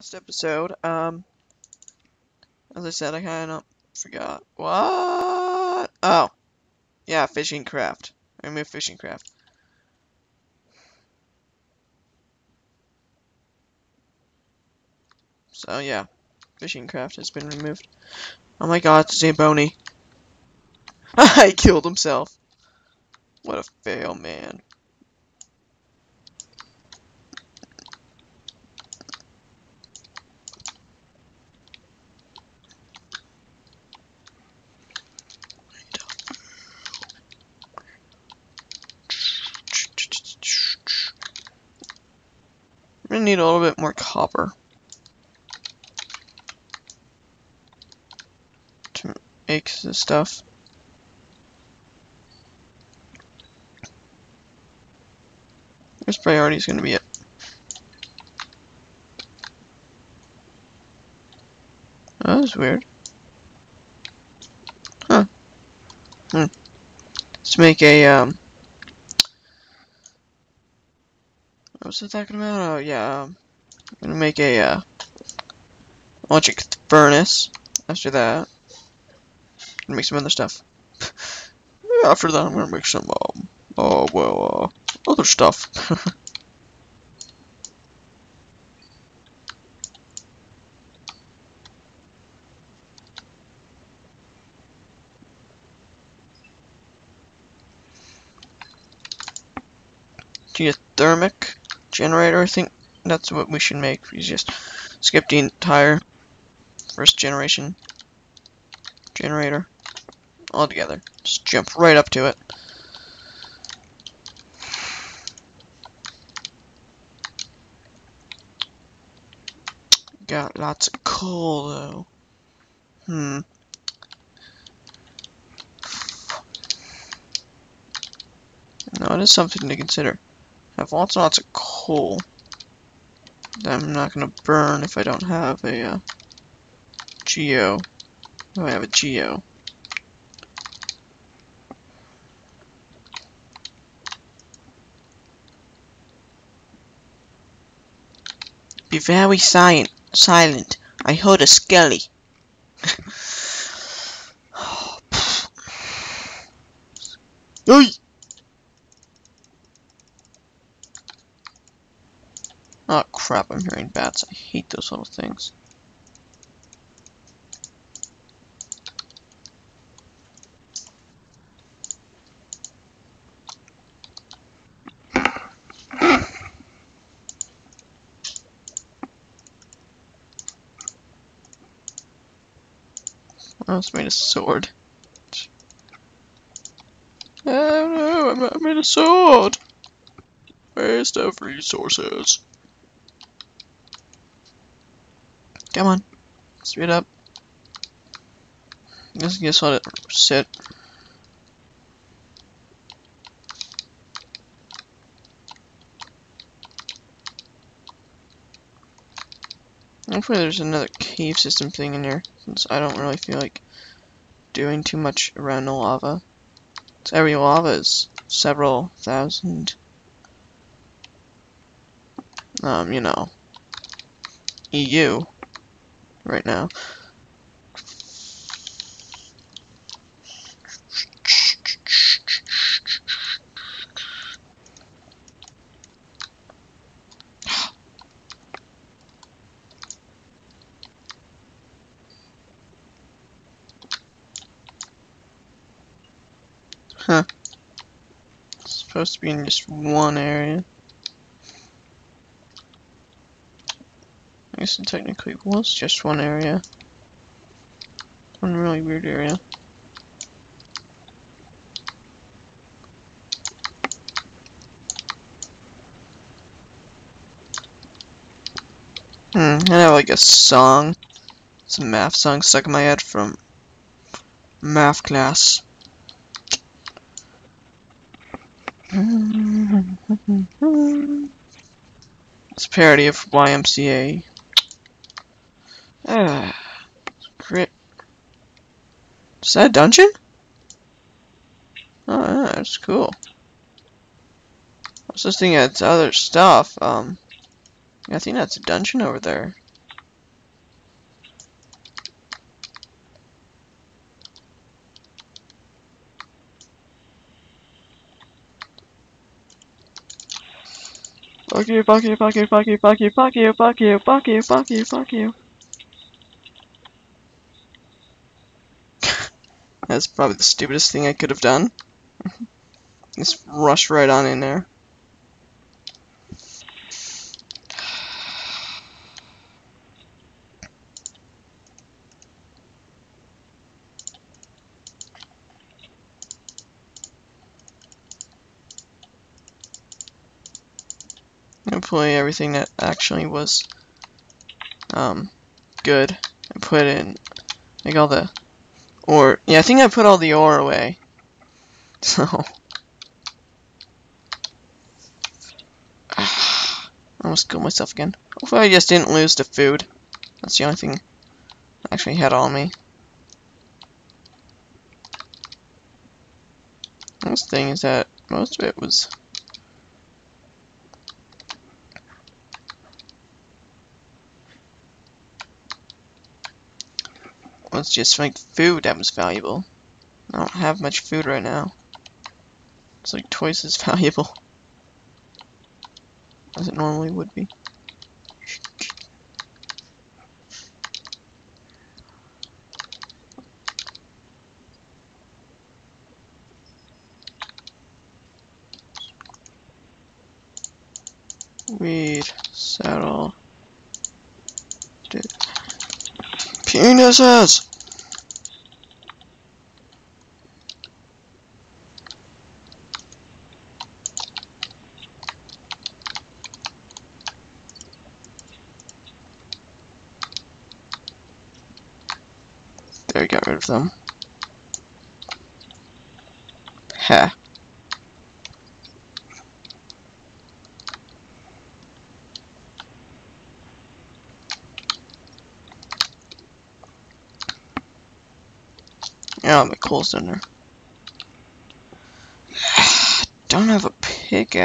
last episode, um, as I said, I kind of forgot. What? Oh, yeah, fishing craft. I fishing craft. So yeah, fishing craft has been removed. Oh my god, Zamboni. he killed himself. What a fail, man. I'm gonna need a little bit more copper. To make this stuff. This priority is gonna be it. Oh, that was weird. Huh. Hmm. Let's make a, um, I talking about? Oh, yeah. Um, I'm gonna make a uh, electric furnace after that. And make some other stuff. after that, I'm gonna make some, um, oh, well, uh, other stuff. Geothermic generator, I think that's what we should make. We just skip the entire first generation generator altogether. Just jump right up to it. Got lots of coal though. Hmm. No, it is something to consider. I have lots and lots of coal that I'm not going to burn if I don't have a uh, geo. Oh, I have a geo. Be very silent. Silent. I heard a skelly. Hey! Oh crap, I'm hearing bats. I hate those little things. I almost made a sword. Oh no, I made a sword! Waste of resources. Come on. Speed up. Guess guess what it sit. Hopefully there's another cave system thing in here, since I don't really feel like doing too much around the lava. So every lava is several thousand, um, you know, EU right now. Huh. It's supposed to be in just one area. Guess it technically was just one area. One really weird area. Hmm, I have like a song, some math song stuck in my head from math class. It's a parody of YMCA. Is that a dungeon? Oh, yeah, that's cool. I was just looking at other stuff. Um, I think that's a dungeon over there. Fuck you, fuck you, fuck you, fuck you, fuck you, fuck you, fuck you, fuck you, fuck you, fuck you. That's probably the stupidest thing I could have done. Just rush right on in there. Employ everything that actually was um, good and put in like all the ore. Yeah, I think I put all the ore away. So I almost killed myself again. Hopefully I just didn't lose the food. That's the only thing I actually had on me. This thing is that most of it was was just like food that was valuable. I don't have much food right now. It's like twice as valuable as it normally would be. Weed, saddle, penises! There, got rid of them. Ha. Yeah, oh, the coal's in there. Don't have a pick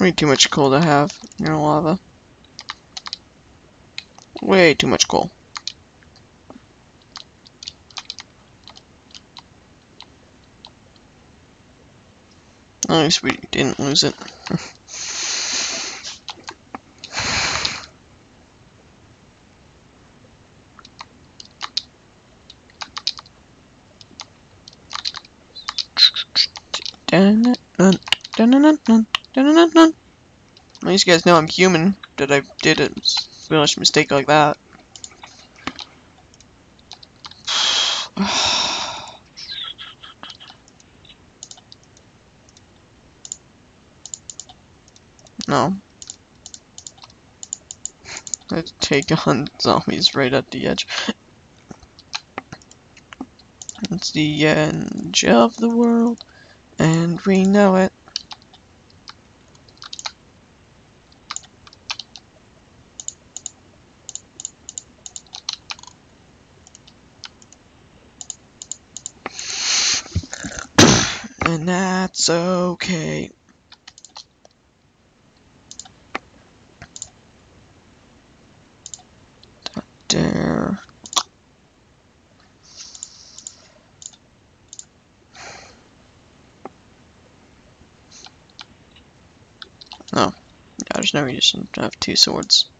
Way too much coal to have near lava. Way too much coal. At least we didn't lose it. dun, dun, dun, dun. At least you guys know I'm human, that I did a foolish mistake like that. no. Let's take on zombies right at the edge. It's the end of the world, and we know it. And that's okay. There. Oh, yeah, no reason to have two swords.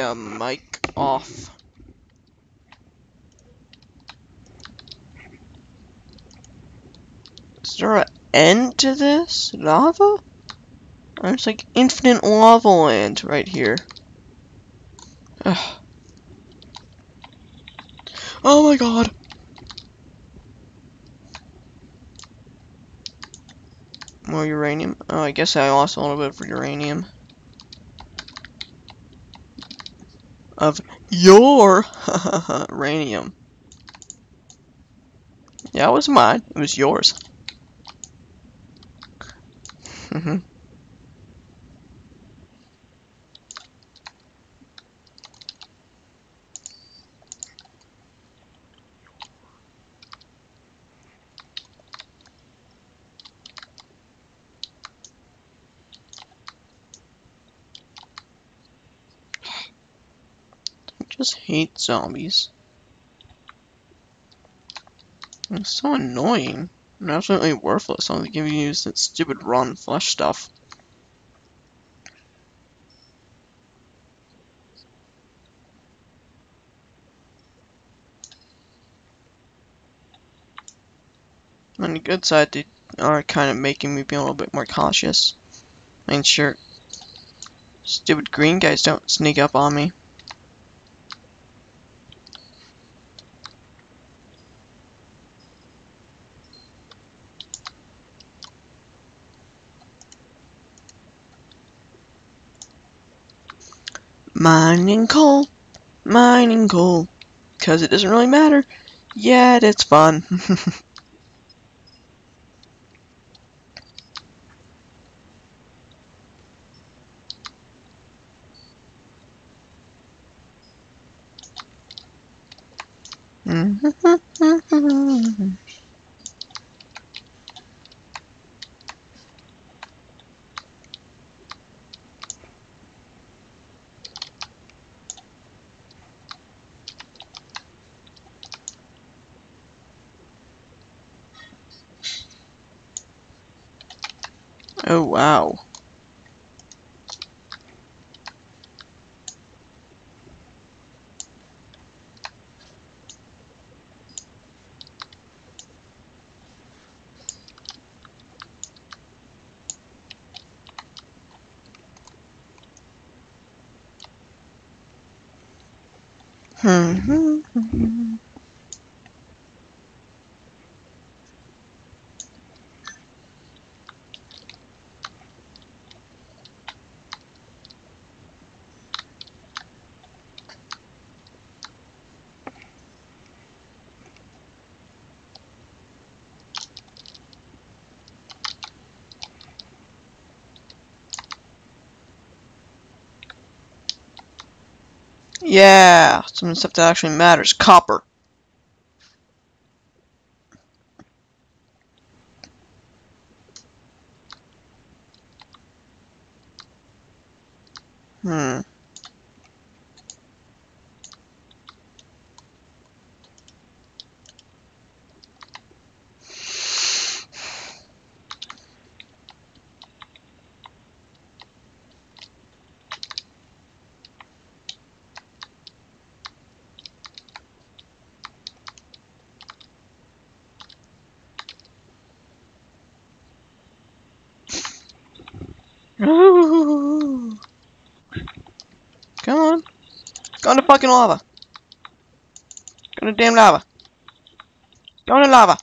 At uh, mic off. Is there an end to this? Lava? There's like infinite lava land right here. Ugh. Oh my god! More uranium. Oh, I guess I lost a little bit for uranium. Of your uranium. Yeah, it was mine. It was yours. hmm just hate zombies. It's so annoying. And absolutely worthless to give you that stupid rotten flesh stuff. On the good side, they are kind of making me be a little bit more cautious. I mean, sure, stupid green guys don't sneak up on me. Mining coal, mining coal, because it doesn't really matter. Yet it's fun. oh Hmm. Yeah, some stuff that actually matters. Copper. Hmm. Come on. Go into fucking lava. Go into damn lava. Go into lava.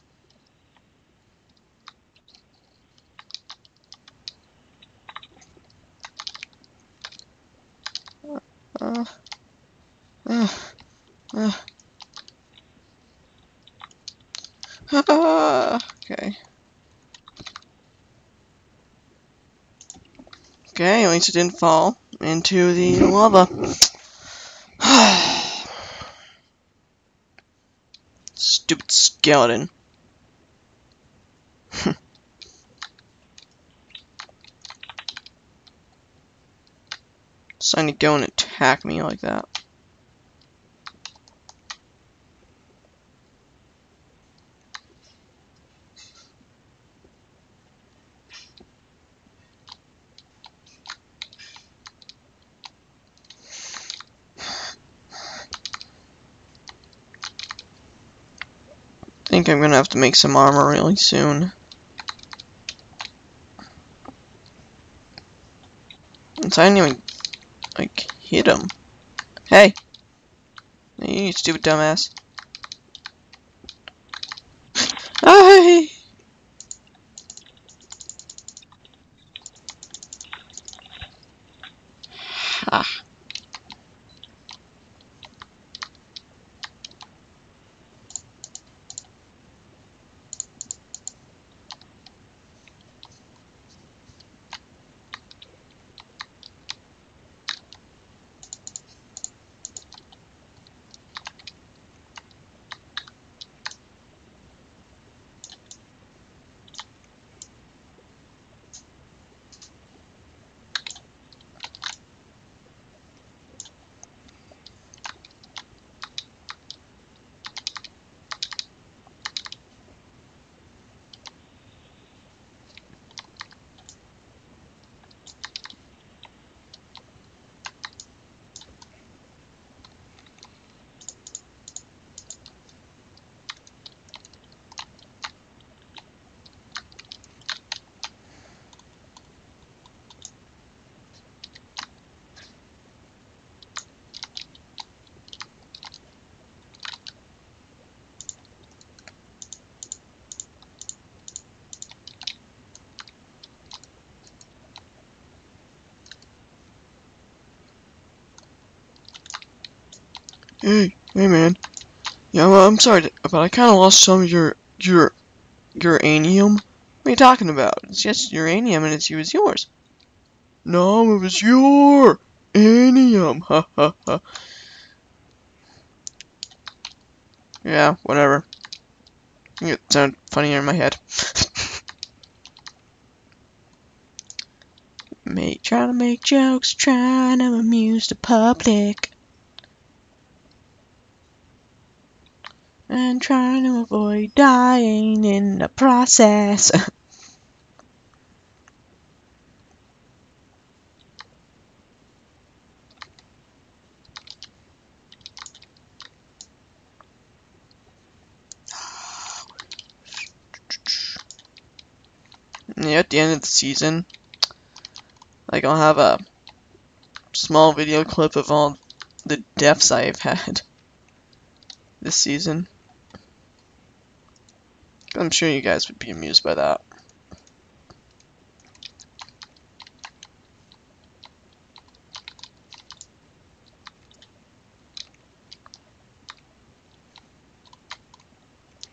Uh, uh, uh. okay. Okay, at least it didn't fall into the lava. Stupid skeleton. Deciding to go and attack me like that. Think I'm gonna have to make some armor really soon. Since I didn't even, like, hit him. Hey! You stupid dumbass. Hey! Ah. Hey, hey man. Yeah, well, I'm sorry, but I kind of lost some of your, your, uranium. What are you talking about? It's just uranium and it's, it was yours. No, it was your anium. Ha ha ha. Yeah, whatever. It sound funnier in my head. make, trying to make jokes, trying to amuse the public. And trying to avoid dying in the process. yeah, at the end of the season, like I'll have a small video clip of all the deaths I've had this season. I'm sure you guys would be amused by that.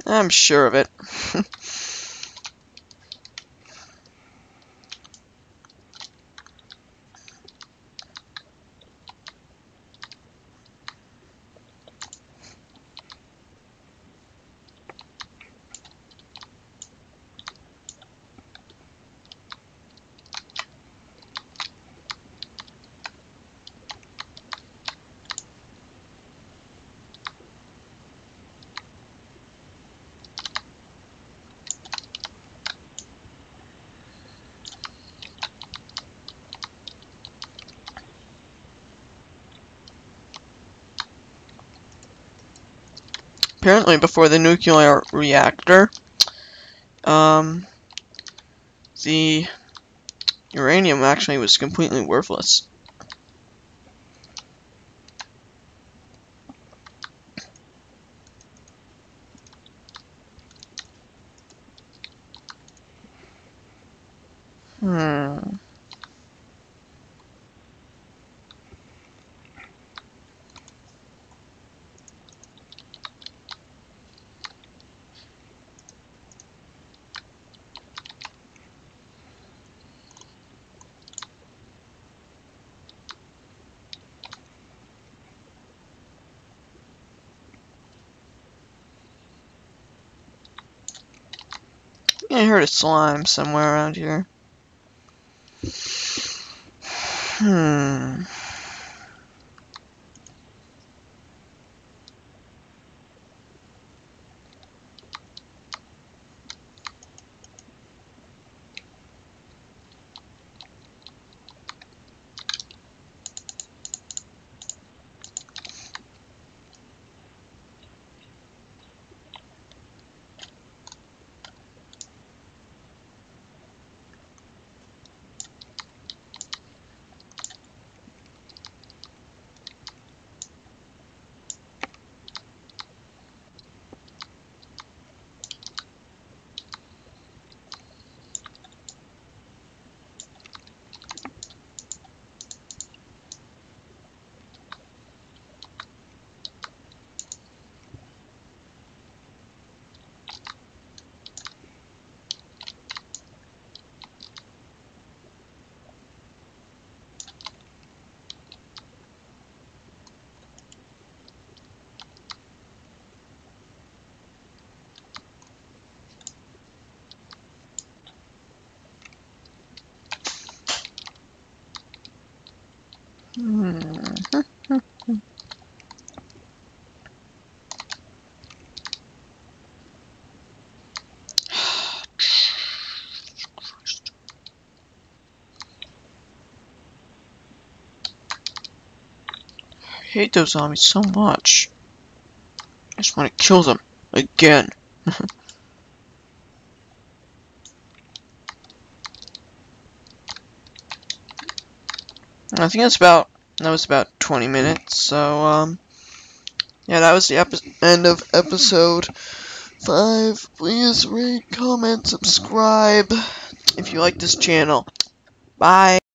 I'm sure of it. Apparently before the nuclear reactor, um, the uranium actually was completely worthless. Hmm. I heard a slime somewhere around here. Hmm. I hate those zombies so much. I just want to kill them again. I think that's about that was about 20 minutes. So um, yeah, that was the end of episode five. Please rate, comment, subscribe if you like this channel. Bye.